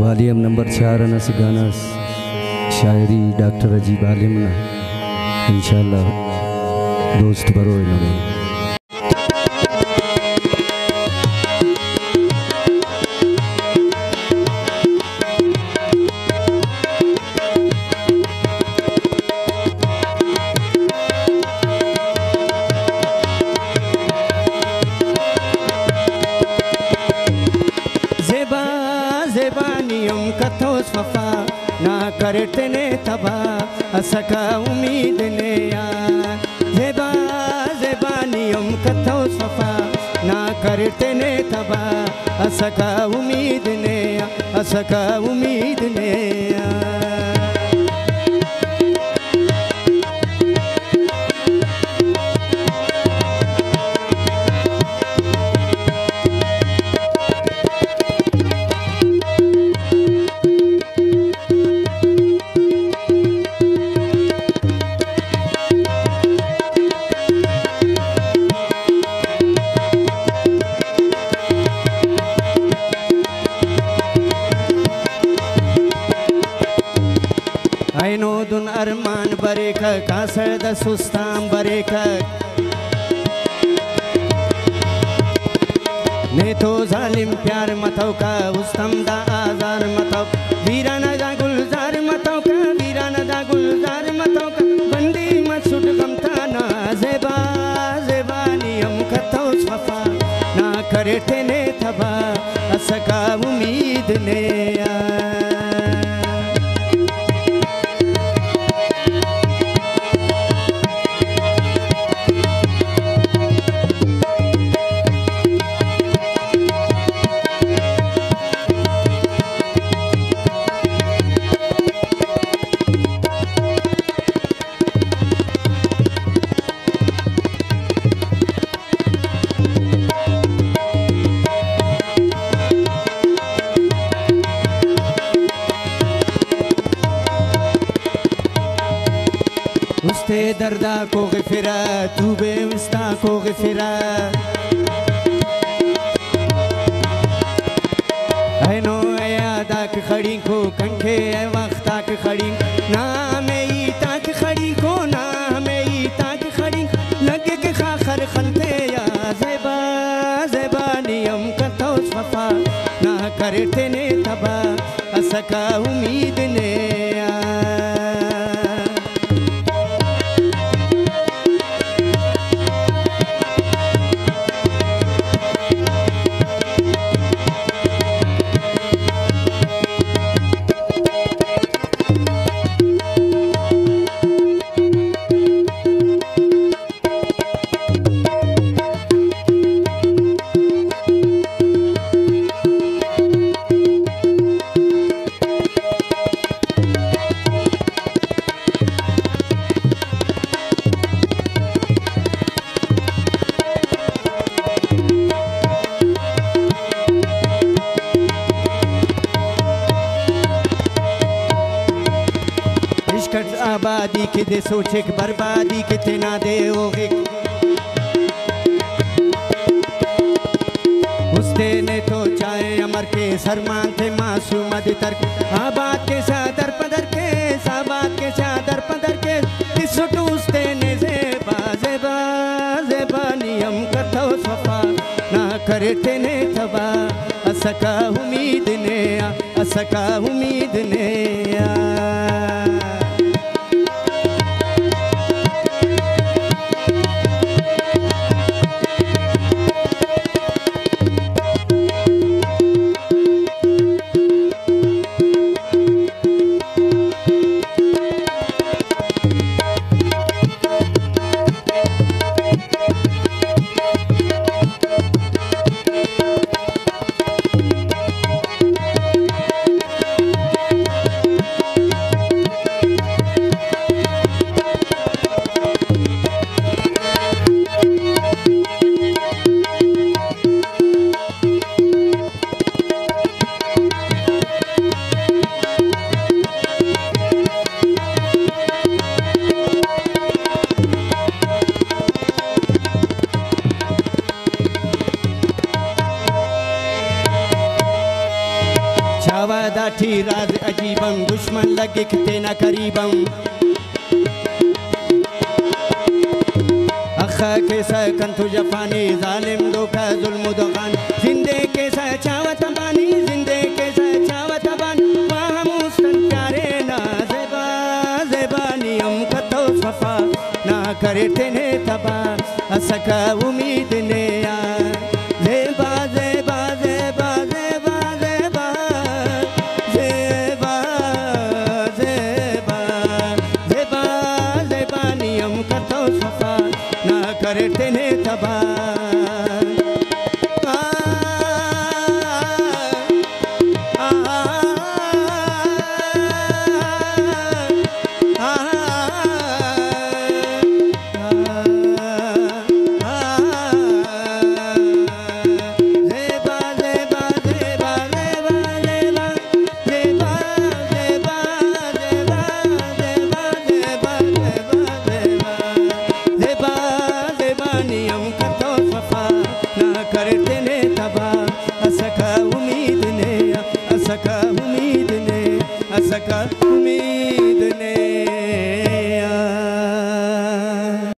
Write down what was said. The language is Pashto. volume number छहरनस गानस शायरी डॉक्टर अजीब आलिम इंशाल्लाह दोस्त भरो इन्होंने करटने तबा असका उम्मीद ने आ जेबा जेबा नियम कथो सफा ना करटने तबा असका उम्मीद ने आ असका उम्मीद ने आ ಬರೇಖ नेतो जालिम प्यार मतौ उस्तम दा आजार मतौ वीरा जा गुलजार मतौ دردا کو غفرا تو بے وستا کو غفرا اینو ایا داک خڑی کو کنکھے اے وقت تاک خڑی نام ای تاک خڑی کو نام ای تاک خڑی لگ کے خاخر خلتے یا زیبا زیبانیم کتوس وفا نہ کرتے نے تبا اسکا امید نے सोचक आबादी के किदे सोचक बर्बादी कितना दे होगे उसने ने तो चाहे अमर के सरमान थे मासूम अधितर आबाद के सादर पदर के साबाद के सादर पदर के तिसुटू उसने ने से बाजे बाजे बानियम कथो सफा ना करे करते ने थबा असका उम्मीद ने असका उम्मीद ने आ हवादा राज अजीबम दुश्मन लगे खते ना करीबम अखा कैसा कंथु जफानी जालिम धोखा जुल्म दुखान जिंदे कैसा चावत बानी जिंदे कैसा चावत बान वहाँ मुस्तन प्यारे ना जेबा जेबानी हम कतो सफा ना करे तेने तबा असका उम्मीद ने आ करते ने तबा